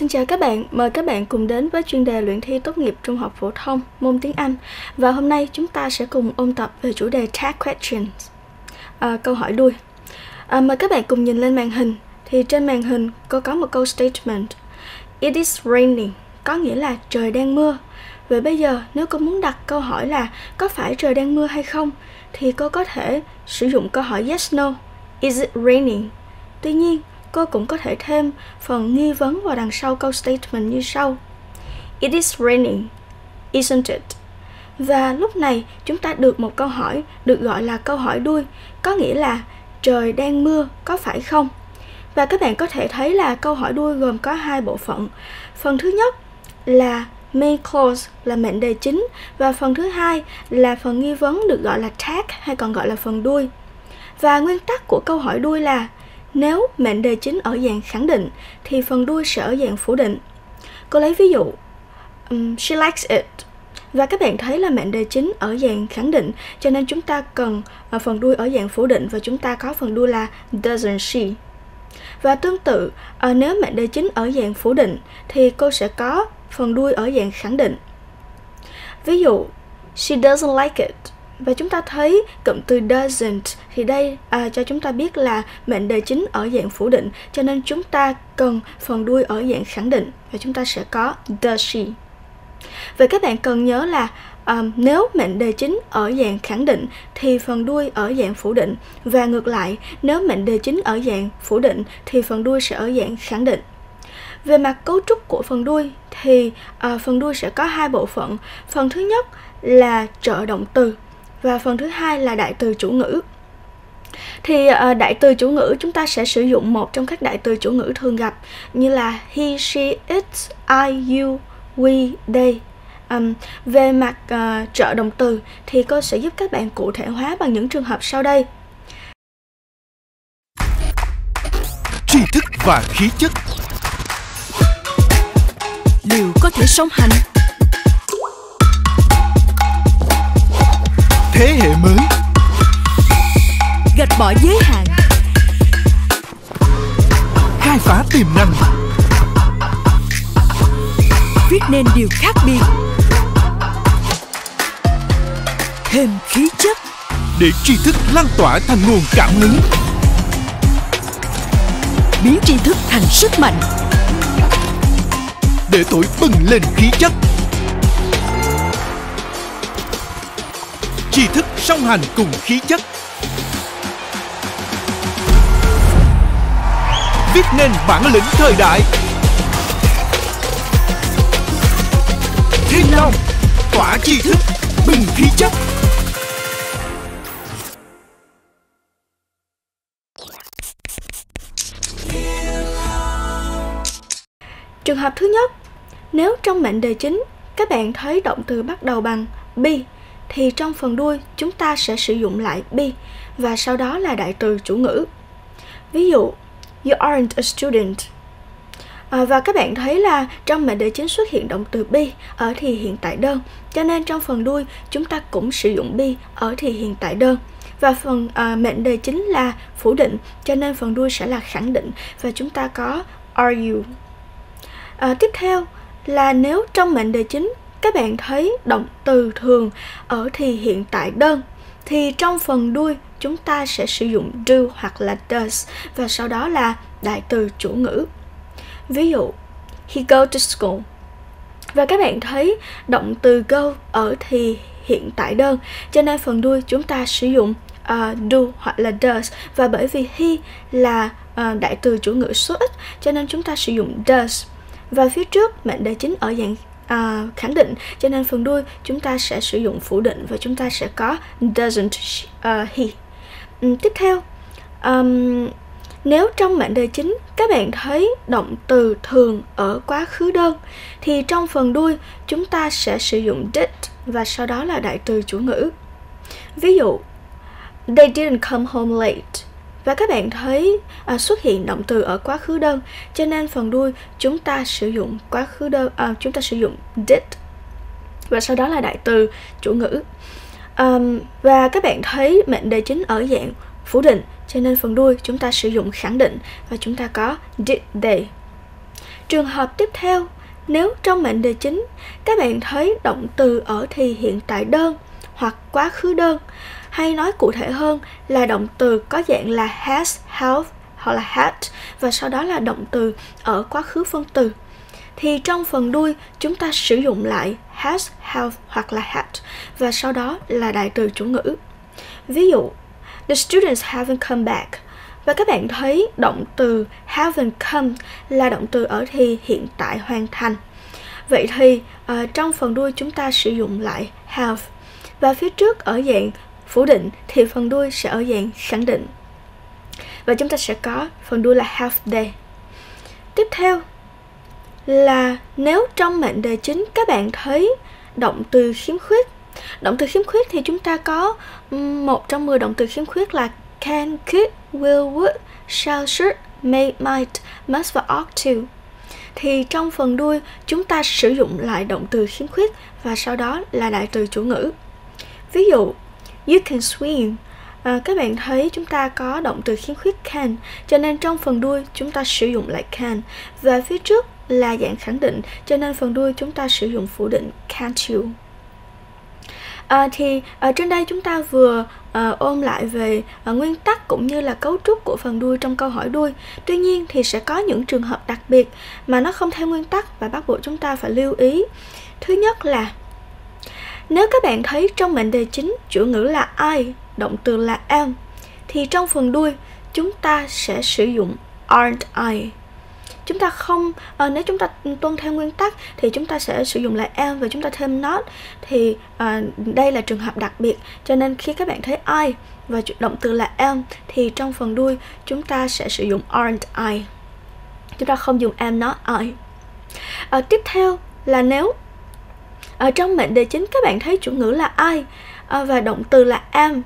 Xin chào các bạn, mời các bạn cùng đến với chuyên đề luyện thi tốt nghiệp trung học phổ thông môn tiếng Anh. Và hôm nay chúng ta sẽ cùng ôn tập về chủ đề tag questions. À, Câu hỏi đuôi. À, Mời các bạn cùng nhìn lên màn hình. Thì trên màn hình có có một câu statement. It is raining, có nghĩa là trời đang mưa. Vậy bây giờ nếu cô muốn đặt câu hỏi là có phải trời đang mưa hay không Thì cô có thể sử dụng câu hỏi yes no. Is it raining? Tuy nhiên cô cũng có thể thêm phần nghi vấn vào đằng sau câu statement như sau. It is raining, isn't it? Và lúc này chúng ta được một câu hỏi được gọi là câu hỏi đuôi, có nghĩa là trời đang mưa, có phải không? Và các bạn có thể thấy là câu hỏi đuôi gồm có hai bộ phận. Phần thứ nhất là main clause là mệnh đề chính và phần thứ hai là phần nghi vấn được gọi là tag hay còn gọi là phần đuôi. Và nguyên tắc của câu hỏi đuôi là nếu mệnh đề chính ở dạng khẳng định thì phần đuôi sẽ ở dạng phủ định. Cô lấy ví dụ um, She likes it và các bạn thấy là mệnh đề chính ở dạng khẳng định cho nên chúng ta cần à, phần đuôi ở dạng phủ định và chúng ta có phần đuôi là doesn't she. Và tương tự, uh, nếu mệnh đề chính ở dạng phủ định thì cô sẽ có phần đuôi ở dạng khẳng định. Ví dụ, she doesn't like it và chúng ta thấy cụm từ doesn't thì đây à, cho chúng ta biết là mệnh đề chính ở dạng phủ định cho nên chúng ta cần phần đuôi ở dạng khẳng định và chúng ta sẽ có does she. Vậy các bạn cần nhớ là um, nếu mệnh đề chính ở dạng khẳng định thì phần đuôi ở dạng phủ định và ngược lại nếu mệnh đề chính ở dạng phủ định thì phần đuôi sẽ ở dạng khẳng định. Về mặt cấu trúc của phần đuôi thì uh, phần đuôi sẽ có hai bộ phận. Phần thứ nhất là trợ động từ và phần thứ hai là đại từ chủ ngữ thì uh, đại từ chủ ngữ chúng ta sẽ sử dụng một trong các đại từ chủ ngữ thường gặp như là he, she, it, I, you, we, they. Um, về mặt uh, trợ động từ thì cô sẽ giúp các bạn cụ thể hóa bằng những trường hợp sau đây. Tri thức và khí chất Liệu có thể song hành thế hệ mới. Gạch bỏ giới hạn. Khai phá tiềm năng. Viết nên điều khác biệt. Thêm khí chất. Để tri thức lan tỏa thành nguồn cảm hứng. Biến tri thức thành sức mạnh. Để thổi bừng lên khí chất tri thức song hành cùng khí chất. Viết nên bản lĩnh thời đại. Thiên long tỏa tri thức bình khí chất. Trường hợp thứ nhất, nếu trong mệnh đề chính các bạn thấy động từ bắt đầu bằng be thì trong phần đuôi chúng ta sẽ sử dụng lại be và sau đó là đại từ chủ ngữ. Ví dụ, you aren't a student. À, và các bạn thấy là trong mệnh đề chính xuất hiện động từ be ở thì hiện tại đơn, cho nên trong phần đuôi chúng ta cũng sử dụng be ở thì hiện tại đơn. Và phần à, mệnh đề chính là phủ định, cho nên phần đuôi sẽ là khẳng định và chúng ta có are you. À, tiếp theo là nếu trong mệnh đề chính các bạn thấy động từ thường ở thì hiện tại đơn thì trong phần đuôi chúng ta sẽ sử dụng do hoặc là does và sau đó là đại từ chủ ngữ. Ví dụ, he go to school. Và các bạn thấy động từ go ở thì hiện tại đơn cho nên phần đuôi chúng ta sử dụng uh, do hoặc là does và bởi vì he là uh, đại từ chủ ngữ số ít cho nên chúng ta sử dụng does và phía trước mệnh đề chính ở dạng à, khẳng định. Cho nên phần đuôi chúng ta sẽ sử dụng phủ định và chúng ta sẽ có doesn't uh, he. Um, tiếp theo um, nếu trong mệnh đề chính các bạn thấy động từ thường ở quá khứ đơn thì trong phần đuôi chúng ta sẽ sử dụng did và sau đó là đại từ chủ ngữ. Ví dụ, they didn't come home late và các bạn thấy à, xuất hiện động từ ở quá khứ đơn. Cho nên phần đuôi chúng ta sử dụng quá khứ đơn à, chúng ta sử dụng did. Và sau đó là đại từ chủ ngữ. Um, và các bạn thấy mệnh đề chính ở dạng phủ định. Cho nên phần đuôi chúng ta sử dụng khẳng định và chúng ta có did they. Trường hợp tiếp theo, nếu trong mệnh đề chính các bạn thấy động từ ở thì hiện tại đơn hoặc quá khứ đơn, hay nói cụ thể hơn là động từ có dạng là has, have hoặc là had và sau đó là động từ ở quá khứ phân từ thì trong phần đuôi chúng ta sử dụng lại has, have hoặc là had và sau đó là đại từ chủ ngữ. Ví dụ, the students haven't come back và các bạn thấy động từ haven't come là động từ ở thì hiện tại hoàn thành. Vậy thì uh, trong phần đuôi chúng ta sử dụng lại have và phía trước ở dạng phủ định thì phần đuôi sẽ ở dạng khẳng định. Và chúng ta sẽ có phần đuôi là have day. Tiếp theo là nếu trong mệnh đề chính các bạn thấy động từ khiếm khuyết động từ khiếm khuyết thì chúng ta có một trong 10 động từ khiếm khuyết là can, could, will, would, shall, should, may, might, must và ought to thì trong phần đuôi chúng ta sử dụng lại động từ khiếm khuyết và sau đó là đại từ chủ ngữ. Ví dụ, you can swim. À, các bạn thấy chúng ta có động từ khiếm khuyết can, cho nên trong phần đuôi chúng ta sử dụng lại can và phía trước là dạng khẳng định, cho nên phần đuôi chúng ta sử dụng phủ định can't you. À, thì ở trên đây chúng ta vừa à, ôm lại về à, nguyên tắc cũng như là cấu trúc của phần đuôi trong câu hỏi đuôi. Tuy nhiên thì sẽ có những trường hợp đặc biệt mà nó không theo nguyên tắc và bắt buộc chúng ta phải lưu ý. Thứ nhất là nếu các bạn thấy trong mệnh đề chính chủ ngữ là I, động từ là am, thì trong phần đuôi chúng ta sẽ sử dụng aren't I. Chúng ta không à, nếu chúng ta tuân theo nguyên tắc thì chúng ta sẽ sử dụng lại am và chúng ta thêm not. Thì à, đây là trường hợp đặc biệt cho nên khi các bạn thấy I và động từ là am thì trong phần đuôi chúng ta sẽ sử dụng aren't I. Chúng ta không dùng am not I. À, tiếp theo là nếu ở trong mệnh đề chính các bạn thấy chủ ngữ là I ờ, và động từ là am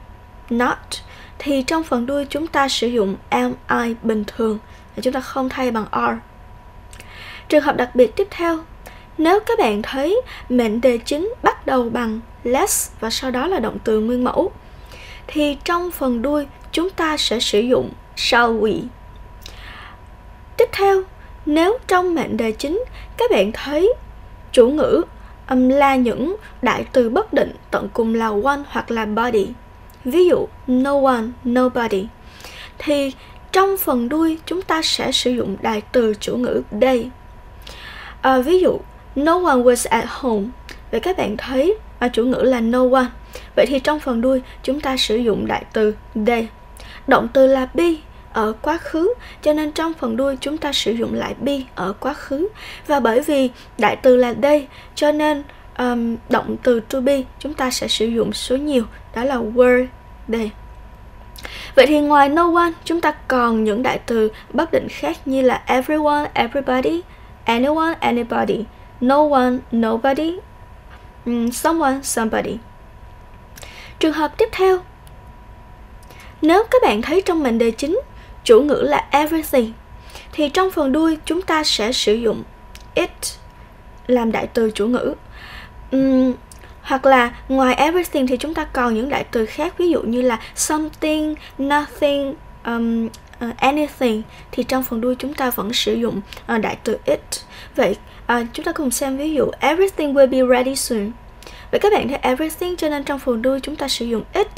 not thì trong phần đuôi chúng ta sử dụng am I bình thường và chúng ta không thay bằng are Trường hợp đặc biệt tiếp theo, nếu các bạn thấy mệnh đề chính bắt đầu bằng less và sau đó là động từ nguyên mẫu, thì trong phần đuôi chúng ta sẽ sử dụng shall we. Tiếp theo, nếu trong mệnh đề chính các bạn thấy chủ ngữ um, là những đại từ bất định tận cùng là one hoặc là body. Ví dụ no one, nobody. Thì trong phần đuôi chúng ta sẽ sử dụng đại từ chủ ngữ they. À, ví dụ no one was at home. Vậy các bạn thấy à, chủ ngữ là no one. Vậy thì trong phần đuôi chúng ta sử dụng đại từ they. Động từ là be ở quá khứ cho nên trong phần đuôi chúng ta sử dụng lại be ở quá khứ và bởi vì đại từ là they cho nên um, động từ to be chúng ta sẽ sử dụng số nhiều đó là were they Vậy thì ngoài no one, chúng ta còn những đại từ bất định khác như là everyone, everybody, anyone, anybody, no one, nobody, someone, somebody. Trường hợp tiếp theo. Nếu các bạn thấy trong mệnh đề chính chủ ngữ là everything thì trong phần đuôi chúng ta sẽ sử dụng it làm đại từ chủ ngữ. uhm, hoặc là ngoài everything thì chúng ta còn những đại từ khác ví dụ như là something, nothing, um, uh, anything thì trong phần đuôi chúng ta vẫn sử dụng uh, đại từ it vậy uh, chúng ta cùng xem ví dụ everything will be ready soon vậy các bạn thấy everything cho nên trong phần đuôi chúng ta sử dụng it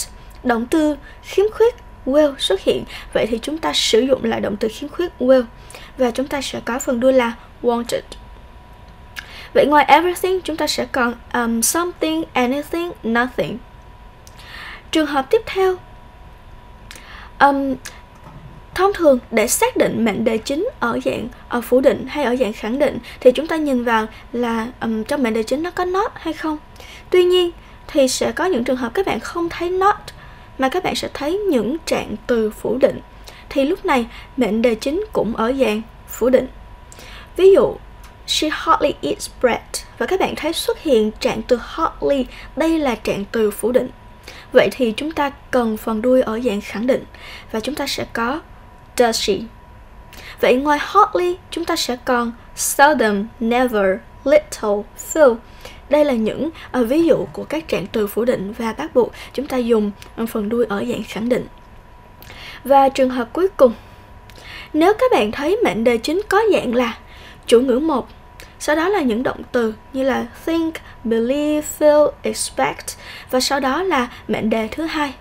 động từ khiếm khuyết will xuất hiện vậy thì chúng ta sử dụng lại động từ khiếm khuyết will và chúng ta sẽ có phần đuôi là wanted. Vậy ngoài everything chúng ta sẽ còn um, something anything nothing. Trường hợp tiếp theo um, Thông thường để xác định mệnh đề chính ở dạng ở phủ định hay ở dạng khẳng định thì chúng ta nhìn vào là um, trong mệnh đề chính nó có not hay không. Tuy nhiên thì sẽ có những trường hợp các bạn không thấy not mà các bạn sẽ thấy những trạng từ phủ định. Thì lúc này mệnh đề chính cũng ở dạng phủ định. Ví dụ She hardly eats bread và các bạn thấy xuất hiện trạng từ hardly, đây là trạng từ phủ định. Vậy thì chúng ta cần phần đuôi ở dạng khẳng định và chúng ta sẽ có does she? Vậy ngoài hardly, chúng ta sẽ còn seldom, never, little, few. Đây là những uh, ví dụ của các trạng từ phủ định và bắt buộc chúng ta dùng ờ, phần đuôi ở dạng khẳng định. Và trường hợp cuối cùng, nếu các bạn thấy mệnh đề chính có dạng là chủ ngữ một sau đó là những động từ như là think, believe, feel, expect và sau đó là mệnh đề thứ hai.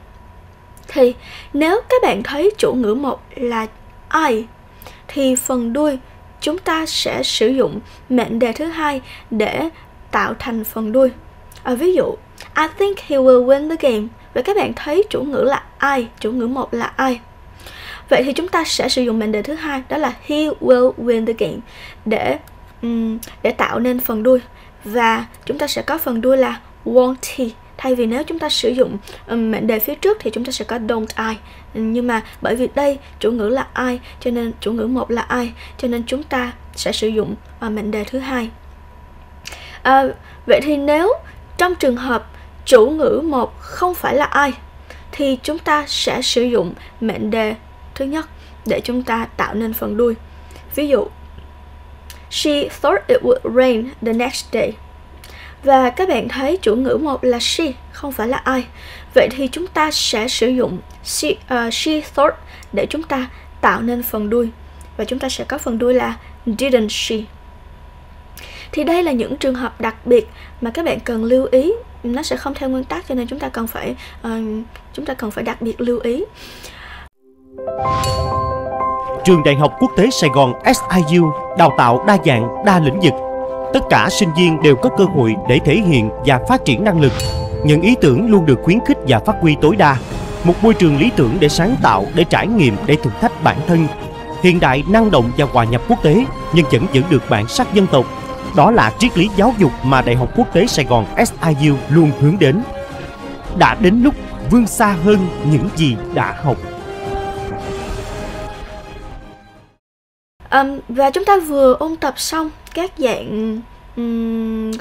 Thì nếu các bạn thấy chủ ngữ một là I thì phần đuôi chúng ta sẽ sử dụng mệnh đề thứ hai để tạo thành phần đuôi. À, ví dụ, I think he will win the game. Vậy các bạn thấy chủ ngữ là I, chủ ngữ một là I. Vậy thì chúng ta sẽ sử dụng mệnh đề thứ hai đó là he will win the game để um, để tạo nên phần đuôi và chúng ta sẽ có phần đuôi là won't he thay vì nếu chúng ta sử dụng um, mệnh đề phía trước thì chúng ta sẽ có don't I nhưng mà bởi vì đây chủ ngữ là I cho nên chủ ngữ một là I cho nên chúng ta sẽ sử dụng uh, mệnh đề thứ hai à, vậy thì nếu trong trường hợp chủ ngữ một không phải là ai thì chúng ta sẽ sử dụng mệnh đề thứ nhất để chúng ta tạo nên phần đuôi ví dụ She thought it would rain the next day. Và các bạn thấy chủ ngữ một là she, không phải là I. Vậy thì chúng ta sẽ sử dụng she, uh, she thought để chúng ta tạo nên phần đuôi. Và chúng ta sẽ có phần đuôi là didn't she. Thì đây là những trường hợp đặc biệt mà các bạn cần lưu ý. Nó sẽ không theo nguyên tắc cho nên chúng ta cần phải uh, chúng ta cần phải đặc biệt lưu ý. Trường Đại học Quốc tế Sài Gòn SIU đào tạo đa dạng, đa lĩnh vực. Tất cả sinh viên đều có cơ hội để thể hiện và phát triển năng lực. Những ý tưởng luôn được khuyến khích và phát huy tối đa. Một môi trường lý tưởng để sáng tạo, để trải nghiệm, để thử thách bản thân. Hiện đại, năng động và hòa nhập quốc tế, nhưng vẫn giữ được bản sắc dân tộc. Đó là triết lý giáo dục mà Đại học Quốc tế Sài Gòn SIU luôn hướng đến. Đã đến lúc vươn xa hơn những gì đã học. Um, và chúng ta vừa ôn tập xong các dạng um,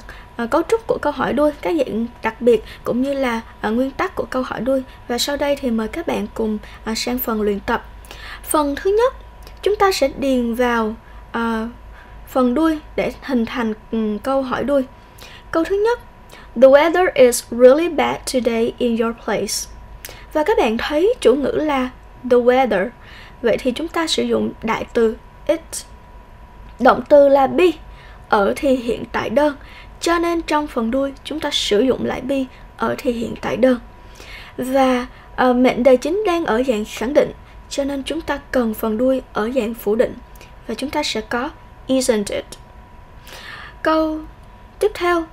uh, cấu trúc của câu hỏi đuôi, các dạng đặc biệt cũng như là uh, nguyên tắc của câu hỏi đuôi. Và sau đây thì mời các bạn cùng uh, sang phần luyện tập. Phần thứ nhất, chúng ta sẽ điền vào uh, phần đuôi để hình thành um, câu hỏi đuôi. Câu thứ nhất, The weather is really bad today in your place. Và các bạn thấy chủ ngữ là the weather. Vậy thì chúng ta sử dụng đại từ it. Động từ là be ở thì hiện tại đơn, cho nên trong phần đuôi chúng ta sử dụng lại be ở thì hiện tại đơn. Và uh, mệnh đề chính đang ở dạng khẳng định, cho nên chúng ta cần phần đuôi ở dạng phủ định và chúng ta sẽ có isn't it. Câu tiếp theo,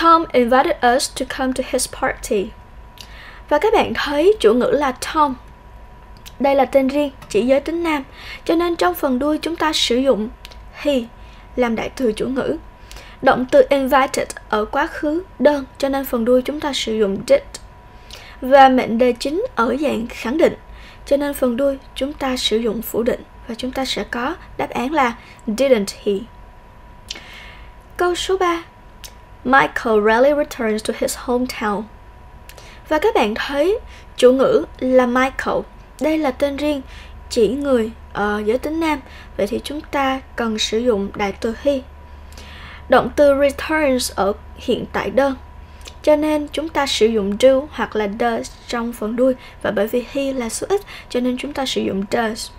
Tom invited us to come to his party. Và các bạn thấy chủ ngữ là Tom đây là tên riêng, chỉ giới tính nam, cho nên trong phần đuôi chúng ta sử dụng he làm đại từ chủ ngữ. Động từ invited ở quá khứ đơn, cho nên phần đuôi chúng ta sử dụng did. Và mệnh đề chính ở dạng khẳng định, cho nên phần đuôi chúng ta sử dụng phủ định và chúng ta sẽ có đáp án là, didn't he. Câu số 3. Michael rarely returns to his hometown. Và các bạn thấy chủ ngữ là Michael đây là tên riêng, chỉ người ở giới tính nam vậy thì chúng ta cần sử dụng đại từ he động từ returns ở hiện tại đơn cho nên chúng ta sử dụng do hoặc là does trong phần đuôi và bởi vì he là số ít, cho nên chúng ta sử dụng does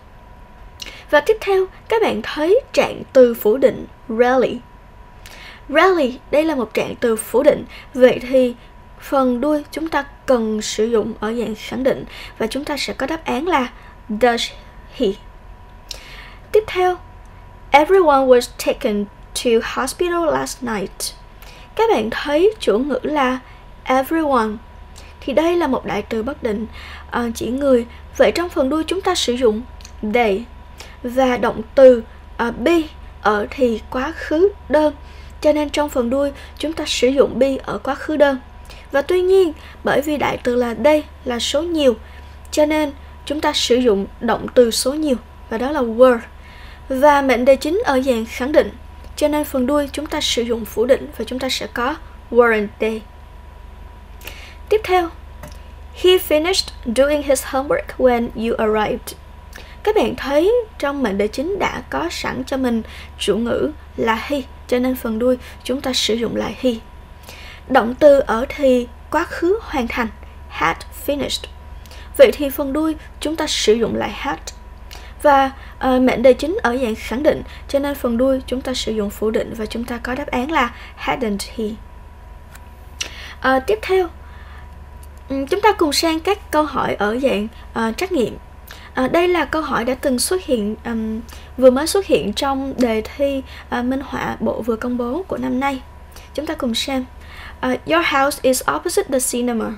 và tiếp theo các bạn thấy trạng từ phủ định rarely rarely đây là một trạng từ phủ định vậy thì phần đuôi chúng ta cần sử dụng ở dạng khẳng định và chúng ta sẽ có đáp án là does he. Tiếp theo, everyone was taken to hospital last night. Các bạn thấy chủ ngữ là everyone. Thì đây là một đại từ bất định à, chỉ người. Vậy trong phần đuôi chúng ta sử dụng they và động từ uh, be ở thì quá khứ đơn. Cho nên trong phần đuôi chúng ta sử dụng be ở quá khứ đơn. Và tuy nhiên, bởi vì đại từ là đây là số nhiều, cho nên chúng ta sử dụng động từ số nhiều và đó là were. Và mệnh đề chính ở dạng khẳng định, cho nên phần đuôi chúng ta sử dụng phủ định và chúng ta sẽ có weren't they. Tiếp theo, He finished doing his homework when you arrived. Các bạn thấy trong mệnh đề chính đã có sẵn cho mình chủ ngữ là he, cho nên phần đuôi chúng ta sử dụng lại he. Động từ ở thì quá khứ hoàn thành had finished. Vậy thì phần đuôi chúng ta sử dụng lại had. và uh, mệnh đề chính ở dạng khẳng định cho nên phần đuôi chúng ta sử dụng phủ định và chúng ta có đáp án là hadn't he uh, tiếp theo chúng ta cùng sang các câu hỏi ở dạng uh, trắc nghiệm À, đây là câu hỏi đã từng xuất hiện um, vừa mới xuất hiện trong đề thi uh, minh họa bộ vừa công bố của năm nay. Chúng ta cùng xem. Uh, your house is opposite the cinema.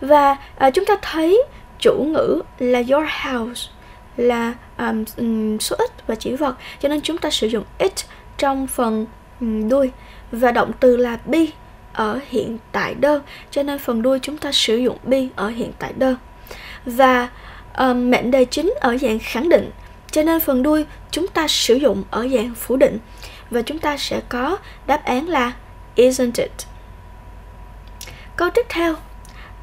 Và uh, chúng ta thấy chủ ngữ là your house là um, số ít và chỉ vật cho nên chúng ta sử dụng it trong phần um, đuôi và động từ là be ở hiện tại đơn cho nên phần đuôi chúng ta sử dụng be ở hiện tại đơn và um, mệnh đề chính ở dạng khẳng định. Cho nên phần đuôi chúng ta sử dụng ở dạng phủ định. Và chúng ta sẽ có đáp án là isn't it? Câu tiếp theo.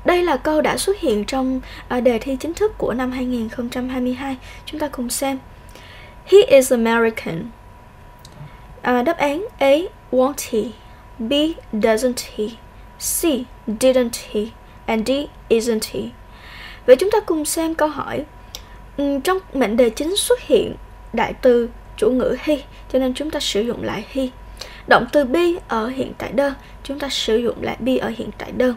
Đây là câu đã xuất hiện trong ờ, đề thi chính thức của năm 2022 chúng ta cùng xem. He is American. À, đáp án A won't he. B doesn't he. C didn't he. And D isn't he. Vậy chúng ta cùng xem câu hỏi. Ừ, trong mệnh đề chính xuất hiện đại từ chủ ngữ he, cho nên chúng ta sử dụng lại he. Động từ be ở hiện tại đơn, chúng ta sử dụng lại be ở hiện tại đơn.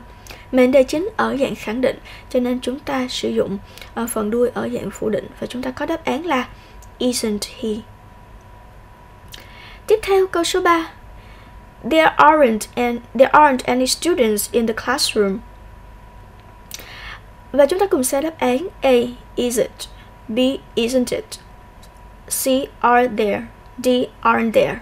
Mệnh đề chính ở dạng khẳng định, cho nên chúng ta sử dụng ở phần đuôi ở dạng phủ định và chúng ta có đáp án là isn't he. Tiếp theo câu số 3. There aren't and there aren't any students in the classroom. Và chúng ta cùng xem đáp án A. Is it B. Isn't it C. Are there D. Aren't there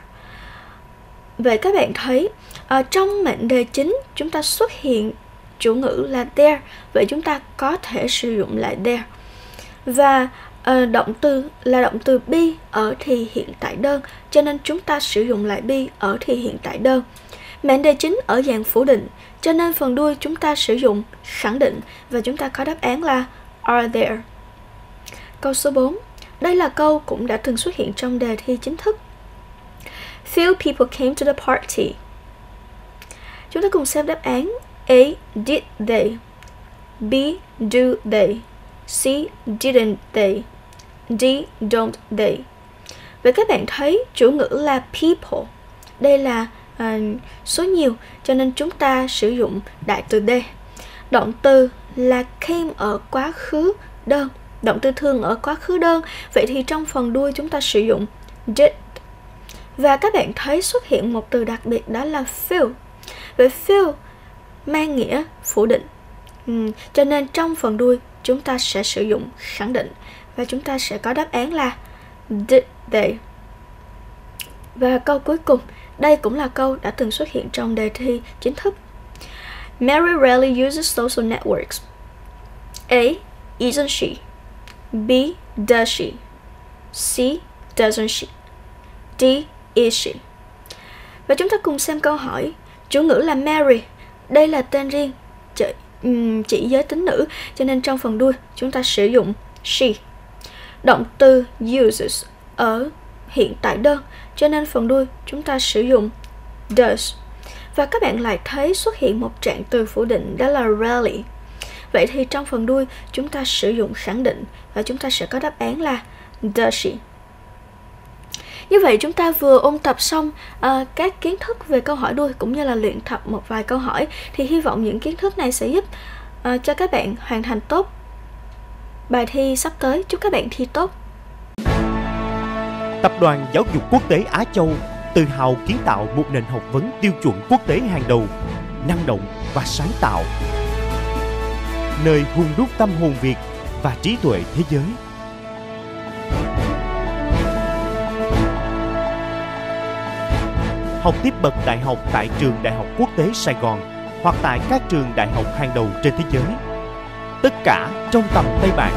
Vậy các bạn thấy ở trong mệnh đề chính chúng ta xuất hiện chủ ngữ là there Vậy chúng ta có thể sử dụng lại there Và uh, động từ là động từ be ở thì hiện tại đơn Cho nên chúng ta sử dụng lại be ở thì hiện tại đơn Mệnh đề chính ở dạng phủ định cho nên phần đuôi chúng ta sử dụng khẳng định và chúng ta có đáp án là are there. Câu số 4. Đây là câu cũng đã từng xuất hiện trong đề thi chính thức. Few people came to the party. Chúng ta cùng xem đáp án A. Did they B. Do they C. Didn't they D. Don't they Vậy các bạn thấy chủ ngữ là people. Đây là à, số nhiều cho nên chúng ta sử dụng đại từ D. Động từ là came ở quá khứ đơn, động từ thường ở quá khứ đơn. Vậy thì trong phần đuôi chúng ta sử dụng did. Và các bạn thấy xuất hiện một từ đặc biệt đó là feel. Vậy feel mang nghĩa phủ định. Ừ, cho nên trong phần đuôi chúng ta sẽ sử dụng khẳng định và chúng ta sẽ có đáp án là did they. Và câu cuối cùng đây cũng là câu đã từng xuất hiện trong đề thi chính thức. Mary rarely uses social networks. A. Isn't she? B. Does she? C. Doesn't she? D. Is she? Và chúng ta cùng xem câu hỏi. Chủ ngữ là Mary. Đây là tên riêng chỉ, chỉ giới tính nữ, cho nên trong phần đuôi chúng ta sử dụng she. Động từ uses ở hiện tại đơn cho nên phần đuôi chúng ta sử dụng does. Và các bạn lại thấy xuất hiện một trạng từ phủ định đó là rarely. Vậy thì trong phần đuôi chúng ta sử dụng khẳng định và chúng ta sẽ có đáp án là does she như vậy chúng ta vừa ôn tập xong uh, các kiến thức về câu hỏi đuôi cũng như là luyện tập một vài câu hỏi thì hy vọng những kiến thức này sẽ giúp uh, cho các bạn hoàn thành tốt bài thi sắp tới. Chúc các bạn thi tốt. Tập đoàn Giáo dục Quốc tế Á Châu tự hào kiến tạo một nền học vấn tiêu chuẩn quốc tế hàng đầu, năng động và sáng tạo. Nơi hung đúc tâm hồn Việt và trí tuệ thế giới. Học tiếp bậc đại học tại trường Đại học Quốc tế Sài Gòn hoặc tại các trường đại học hàng đầu trên thế giới. Tất cả trong tầm tay bạn